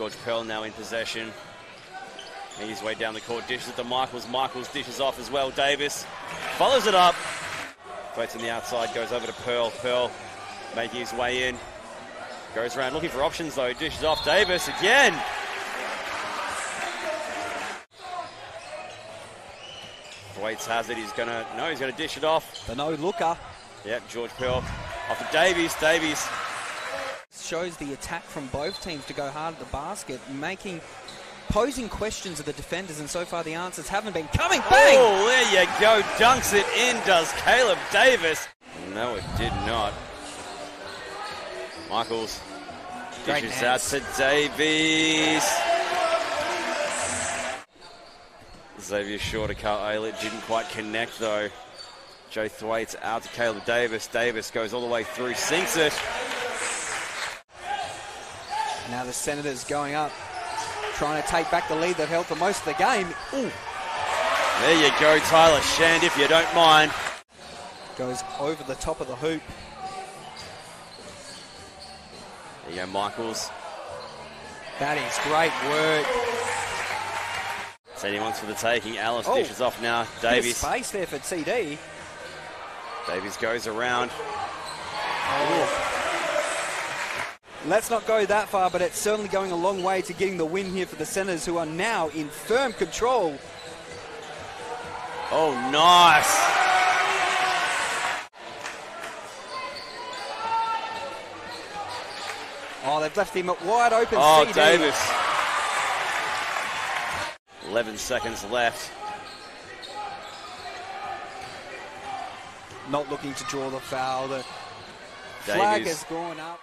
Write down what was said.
George Pearl now in possession. Making his way down the court, dishes it to Michaels. Michaels dishes off as well. Davis follows it up. Thwaites on the outside, goes over to Pearl. Pearl making his way in. Goes around looking for options though. Dishes off Davis again. Thwaites has it. He's gonna no. He's gonna dish it off. The no looker Yep, George Pearl off to Davis. Davis. Shows the attack from both teams to go hard at the basket, making posing questions of the defenders, and so far the answers haven't been coming. Oh, Bang! Oh, there you go. Dunks it in, does Caleb Davis. No, it did not. Michaels Great dishes out to Davis. Xavier short of Carl Aylett didn't quite connect though. Joe Thwaites out to Caleb Davis. Davis goes all the way through, sinks it. Now the Senators going up, trying to take back the lead they've held for most of the game. Ooh, There you go, Tyler Shand, if you don't mind. goes over the top of the hoop. There you go, Michaels. That is great work. He wants for the taking. Alice Oh. dishes off now. Davis. space there for CD. Davis goes around. Oh. Let's not go that far, but it's certainly going a long way to getting the win here for the Senators, who are now in firm control. Oh, nice. Oh, they've left him wide open. Oh, CD. Davis. 11 seconds left. Not looking to draw the foul. The flag has gone up.